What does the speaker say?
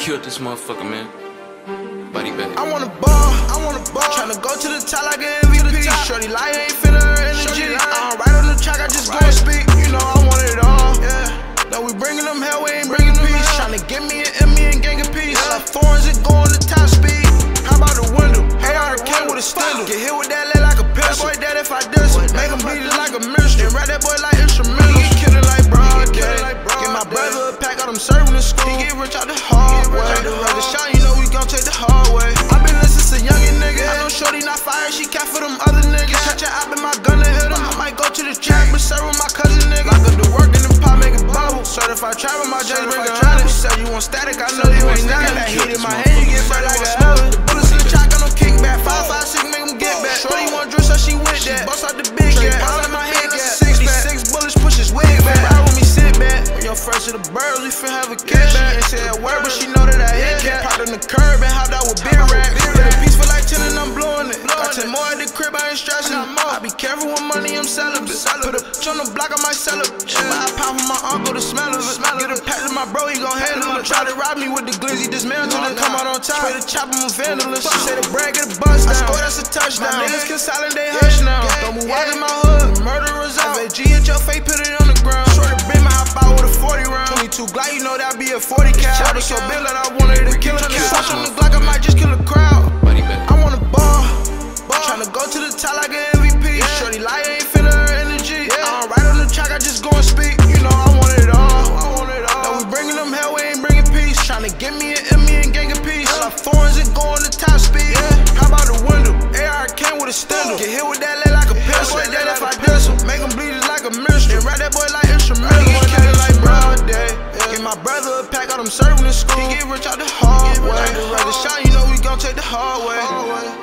killed this motherfucker, man. Buddy back. I wanna ball, I wanna ball. Tryna go to the top like an MVP. Shorty lie, ain't finna her energy. I'm right on the track, I just go and speak. You know I want it all. Yeah. Now we bringing them hell, we ain't bringing peace. Tryna get me an Emmy and gang a piece. Like thorns, it go on the top speed. Brother a pack, got him serving the school. He get rich out the hard way. The shot, you know we gon' take the hard way. I been listening to youngin' nigga. I know Shorty not fire, she cat for them other niggas. Catch a op in my gun and hit him. I might go to the track, but serve with my cousin nigga. Lock up the work in the pot, make it bubble. Certified travel, my just bring a hundred. Said you want static, I know you ain't nothing. That heat in my hand, you get burnt like a we finna have a kick back. Ain't say a word, but she know that I hit cat. Popped on the curb and hopped out with beer rack. Hit a piece for like 10 and I'm blowing it. Got 10 more at the crib, I ain't stressing. I be careful with money, I'm selling. Put a bitch on the block, I might sell it. Buy a pound for my uncle to smell of it. Get a pack to my bro, he gon' handle it. Try to rob me with the glizzy, dismantle it. Come out on top. Spray the chop, I'm a vandalist. She say the brag, get a bust down. I score, that's a touchdown. My niggas can silent, they hush now. Don't move out in my hood. Murderers out. FAG at your face, 40 round. 22 Glock, you know that be a 40 cal. Shot so big that I wanted to kill a cat. On the Glock, I might just kill a crowd. I wanna ball, ball. Tryna go to the top like an MVP. Shorty lie, ain't finna her energy. I'm right on the track, I just go and speak. You know I want it all. I want it all. Now we bringing them hell, we ain't bringing peace. Tryna get me an Emmy and gang a piece. Like thorns, it go on the top speed. How about the window? ARK with a steel. Get hit with that leg like a pistol. Boy, that if I diss. Make him bleed it like a minstrel. And rap that boy like got him serving the school. He get rich out the hard way. The shot, you know we gon' take the hard way.